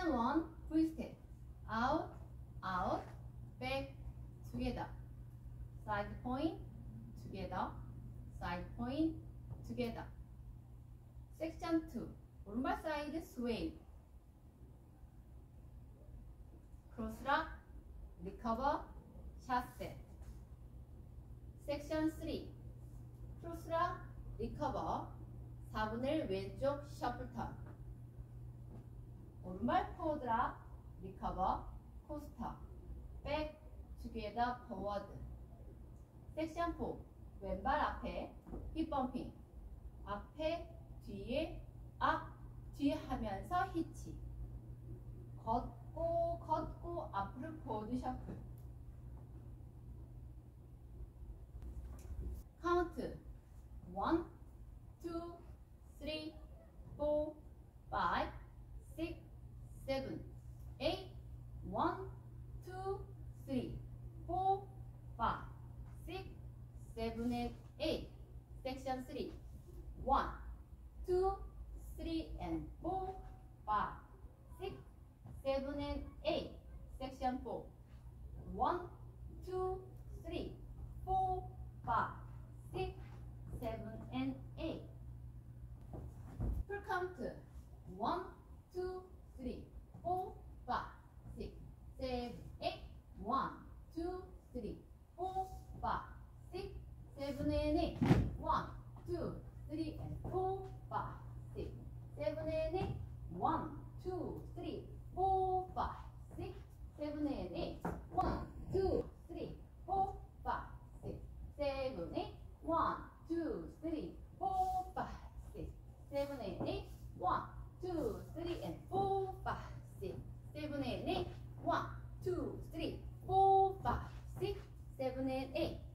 섹션 1 free step out out back together side point together side point together 섹션 2 오른발 사이드 스웨이 크로스락 리커버 샷셋 섹션 3 크로스락 리커버 4분의 왼쪽 셔플턴 정말 퍼드라 리카버 코스타 백 together forward 섹션 4 왼발 앞에 힙범핑 앞에 뒤에 앞 뒤 하면서 히치 걷고 걷고 앞으로 보드 셔플 two, three, four, five, six, seven, and eight. Section three. One, two, three, and four, five, six, seven, and eight. Section four. One, two, three, four, five, six, seven, and eight. Full count. One, two, three, four, five, six, seven. two, three, four, five, six, seven, eight, eight. One, two, three, and four, five, six, seven, eight, eight. One, two, three, four, five, six, seven, eight, eight.